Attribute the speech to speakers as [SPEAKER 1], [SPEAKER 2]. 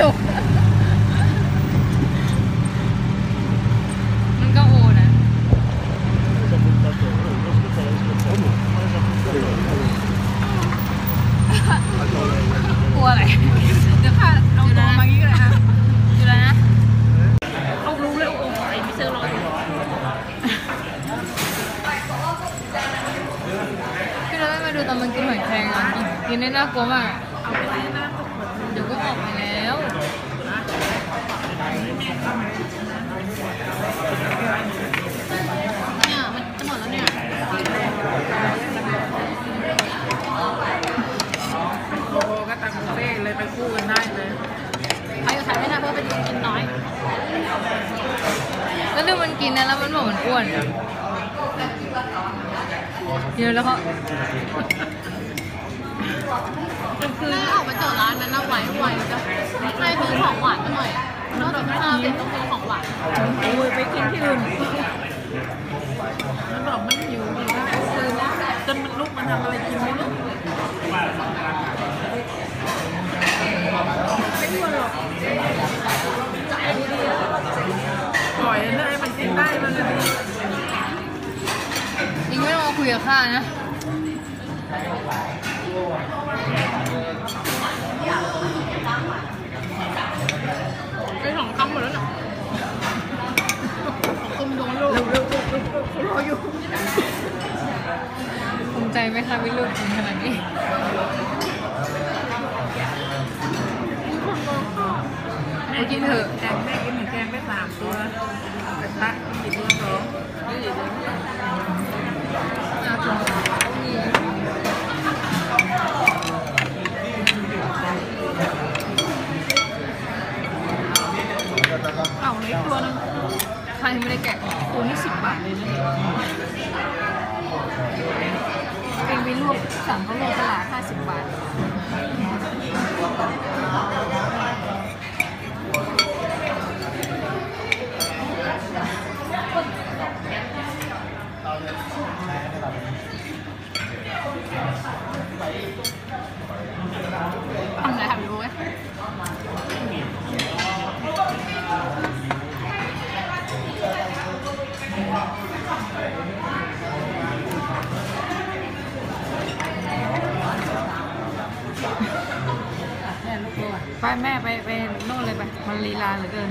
[SPEAKER 1] จบ มันก็โอนะ กลัวอะไรเดี๋ยวข้าเอาตัวมางี้ก็
[SPEAKER 2] ได้นะอยู่แล้วนะเขารู้
[SPEAKER 1] เลยโอ้ยไม่เจอหรอกคือเราไม่มาดู
[SPEAKER 3] ตอนมันกินหอยแครงอะกินได้
[SPEAKER 2] น่ากลัวมาก เดี๋ยวก็ออกไปแล้ว คู่กันได้เลย
[SPEAKER 3] ใครก็ขายไม่ได้เพราะเป็นคนกินน้อย
[SPEAKER 1] แล้วดูมันกินนะแล้วมันบอกมันอ้วนเดี๋ยวแล้วเขามันคือ
[SPEAKER 3] แม่ออกมาเจอร้านนั้นนะไหวไหวจะให้ซื้อของหวานมาหน่อยนอกจากข้าวเสร็จต้องซื้อของหวาน
[SPEAKER 1] โอ้ยไปกินที่อื่น
[SPEAKER 2] มันบอกไม่หิวกินได้ซื้อนะจนมันลุกมันทำอะไรกินไม่รู้ ให้มันกินได้มันจะดี
[SPEAKER 1] อิงไม่ต้องมาคุยกับข้านะ
[SPEAKER 3] ไปสองคำหมดแล้วน่ะของคุมโดนลูก
[SPEAKER 2] เร็วๆเขารออยู่
[SPEAKER 1] ภูมิใจไหมคะวิลูกกินขนาดนี้
[SPEAKER 2] แม่กินเถอะแกงแม่กินหนึ่งแกงไปสามตัว
[SPEAKER 1] ไม่ได้แกะ
[SPEAKER 2] ตัวนี้สิบบาทเลยนะ
[SPEAKER 1] เป็นวิลูกสั่งเขาโลตลาด50บาท
[SPEAKER 3] ทำอะไรทำรู้ไหม
[SPEAKER 2] ไปแม่ไปไปโน่นเลยไป มันลีลาเหลือเกิน